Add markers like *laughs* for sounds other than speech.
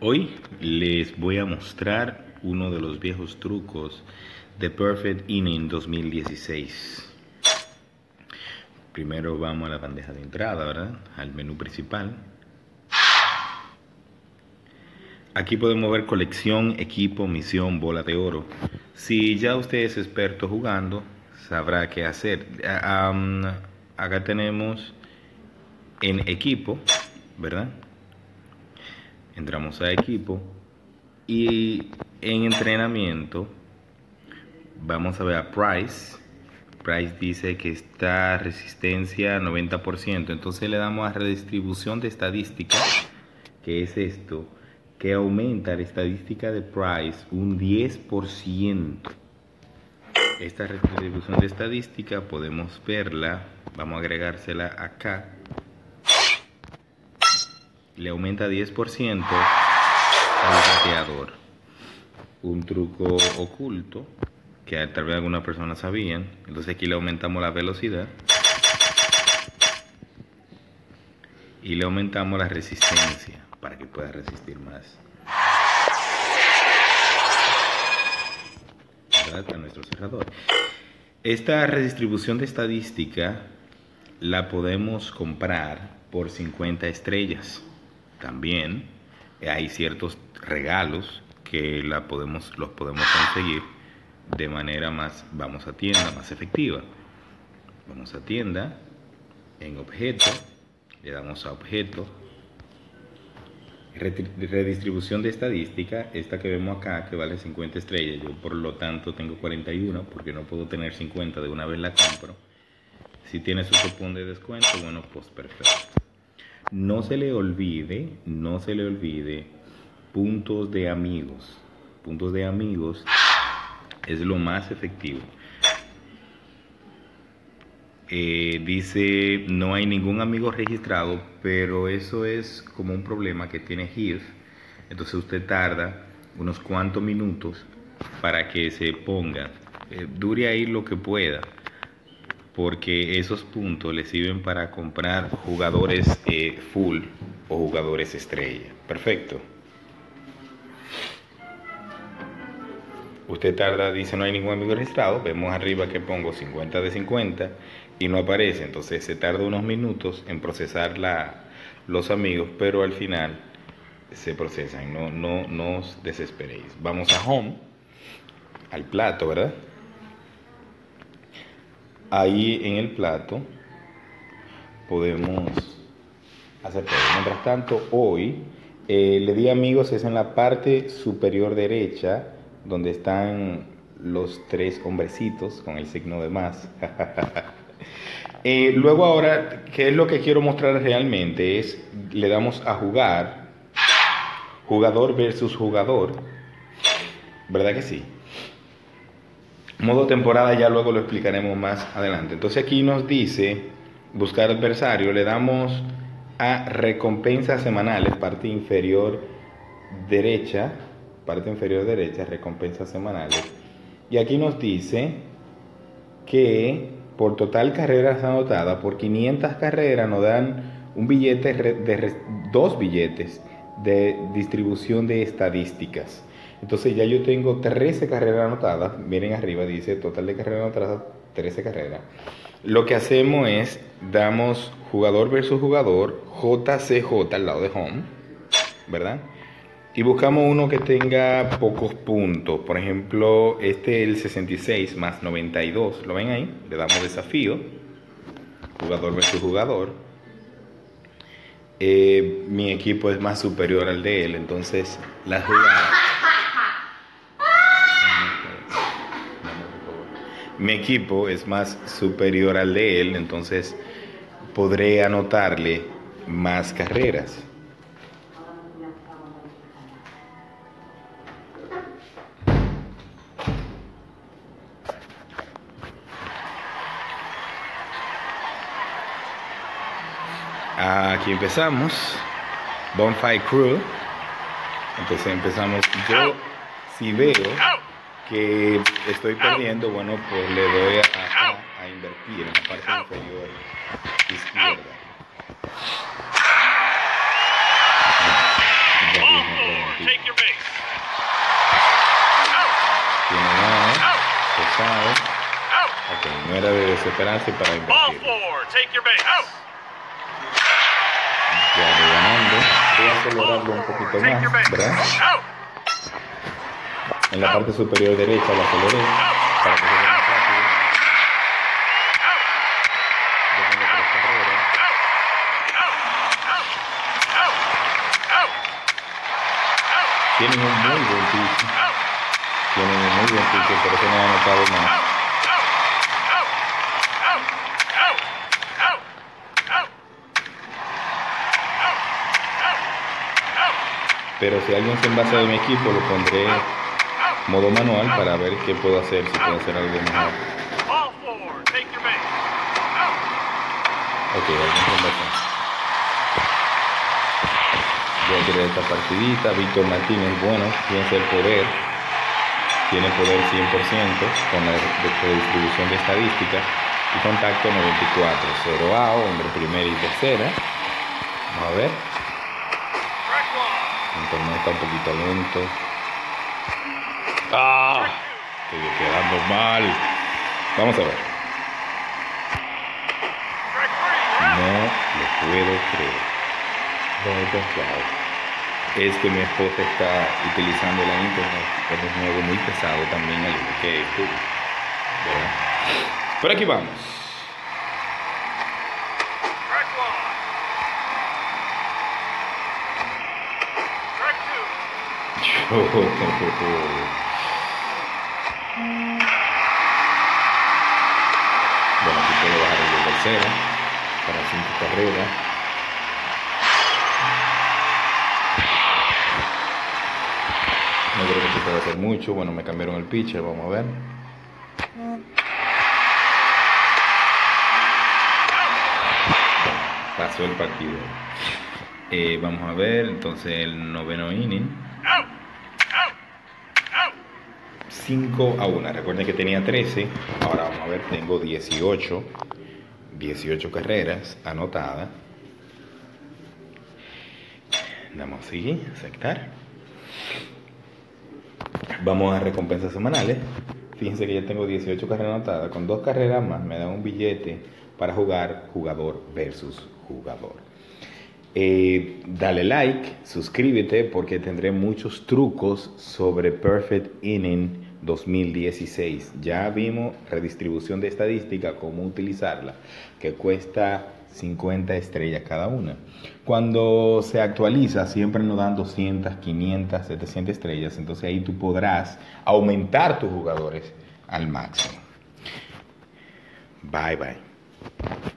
Hoy les voy a mostrar uno de los viejos trucos de Perfect Inning 2016. Primero vamos a la bandeja de entrada, ¿verdad? Al menú principal. Aquí podemos ver colección, equipo, misión, bola de oro. Si ya usted es experto jugando, sabrá qué hacer. acá tenemos en equipo, ¿verdad? Entramos a equipo y en entrenamiento vamos a ver a Price. Price dice que está resistencia 90%. Entonces le damos a redistribución de estadística, que es esto, que aumenta la estadística de Price un 10%. Esta redistribución de estadística podemos verla, vamos a agregársela acá le aumenta 10% al bateador. Un truco oculto que tal vez algunas personas sabían. Entonces aquí le aumentamos la velocidad y le aumentamos la resistencia para que pueda resistir más. nuestro cerrador. Esta redistribución de estadística la podemos comprar por 50 estrellas. También hay ciertos regalos que la podemos, los podemos conseguir de manera más, vamos a tienda, más efectiva. Vamos a tienda, en objeto, le damos a objeto, redistribución de estadística, esta que vemos acá que vale 50 estrellas, yo por lo tanto tengo 41 porque no puedo tener 50 de una vez la compro. Si tiene su cupón de descuento, bueno, pues perfecto. No se le olvide, no se le olvide puntos de amigos. Puntos de amigos es lo más efectivo. Eh, dice no hay ningún amigo registrado, pero eso es como un problema que tiene HIF. Entonces usted tarda unos cuantos minutos para que se ponga. Eh, dure ahí lo que pueda porque esos puntos le sirven para comprar jugadores eh, full o jugadores estrella. Perfecto. Usted tarda, dice no hay ningún amigo registrado, vemos arriba que pongo 50 de 50 y no aparece, entonces se tarda unos minutos en procesar los amigos, pero al final se procesan, no, no, no os desesperéis. Vamos a home, al plato, ¿verdad? Ahí en el plato podemos hacer todo. Mientras tanto, hoy eh, le di amigos, es en la parte superior derecha, donde están los tres hombrecitos con el signo de más. *laughs* Eh, luego ahora, ¿qué es lo que quiero mostrar realmente? Es, le damos a jugar, jugador versus jugador, ¿verdad que sí? Modo temporada ya luego lo explicaremos más adelante. Entonces aquí nos dice buscar adversario, le damos a recompensas semanales, parte inferior derecha, parte inferior derecha, recompensas semanales. Y aquí nos dice que por total carreras anotadas, por 500 carreras nos dan un billete de dos billetes de distribución de estadísticas. Entonces ya yo tengo 13 carreras anotadas. Miren arriba, dice total de carreras anotadas, 13 carreras. Lo que hacemos es, damos jugador versus jugador, JCJ al lado de home, ¿verdad? Y buscamos uno que tenga pocos puntos. Por ejemplo, este es el 66 más 92. ¿Lo ven ahí? Le damos desafío. Jugador versus jugador. Eh, mi equipo es más superior al de él, entonces la jugada mi equipo es más superior al de él, entonces podré anotarle más carreras. Aquí empezamos. Bonfire Crew. Entonces empezamos. Yo, si veo que estoy perdiendo, bueno, pues le doy a, invertir en la parte inferior izquierda. Tiene nada, pesado. Ok, no era de desesperarse para invertir. Ya le ganando. Voy a acelerarlo un poquito más, ¿verdad? En la parte superior derecha la aceleré para que se vea más rápido. Tengo tres carreras. Tienen un muy buen pitch. Tienen un muy buen pitch, por eso no he anotado más. Pero si alguien se envasa de mi equipo, lo pondré modo manual para ver qué puedo hacer, si puedo hacer algo mejor. Ok. Voy a querer esta partidita. Víctor Martínez, bueno, fíjense el poder. Tiene poder 100% con la redistribución de estadística y contacto 94. 0 A, hombre primera y tercera. Vamos a ver. El torneo está un poquito lento. ¡Ah! Estoy quedando mal. Vamos a ver. No lo puedo creer. Es que mi esposa está utilizando la internet. Es un juego muy pesado también, al igual que este. ¿verdad? Pero aquí vamos. Bueno, *laughs* para cinco carreras. No creo que se pueda hacer mucho. Bueno, me cambiaron el pitcher, vamos a ver. Pasó el partido. Eh, vamos a ver, entonces el noveno inning. 5 a 1. Recuerden que tenía 13. Ahora vamos a ver, tengo 18. 18 carreras anotadas. Damos seguir, aceptar. Vamos a recompensas semanales. Fíjense que ya tengo 18 carreras anotadas. Con dos carreras más me dan un billete para jugar jugador versus jugador. Eh, dale like, suscríbete porque tendré muchos trucos sobre Perfect Inning 2016. Ya vimos redistribución de estadística, cómo utilizarla, que cuesta 50 estrellas cada una. Cuando se actualiza, siempre nos dan 200, 500, 700 estrellas. Entonces ahí tú podrás aumentar tus jugadores al máximo. Bye bye.